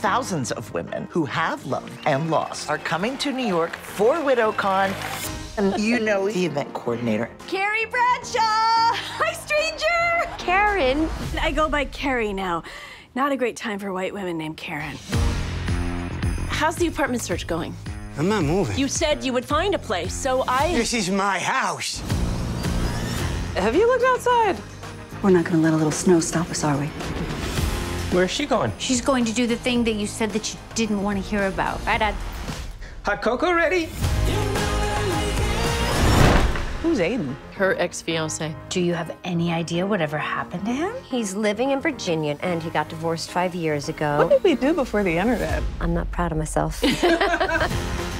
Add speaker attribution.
Speaker 1: thousands of women who have loved and lost are coming to New York for WidowCon. And you know the event coordinator.
Speaker 2: Carrie Bradshaw! Hi, stranger!
Speaker 3: Karen.
Speaker 2: I go by Carrie now. Not a great time for white women named Karen.
Speaker 3: How's the apartment search going?
Speaker 4: I'm not moving.
Speaker 3: You said you would find a place, so I.
Speaker 4: This is my house.
Speaker 5: Have you looked outside?
Speaker 6: We're not gonna let a little snow stop us, are we?
Speaker 7: Where's she going?
Speaker 8: She's going to do the thing that you said that you didn't want to hear about. Right, Dad?
Speaker 7: Hot cocoa ready?
Speaker 6: Who's Aidan?
Speaker 3: Her ex fiance.
Speaker 8: Do you have any idea whatever happened to him?
Speaker 9: He's living in Virginia and he got divorced five years ago.
Speaker 6: What did we do before the internet?
Speaker 9: I'm not proud of myself.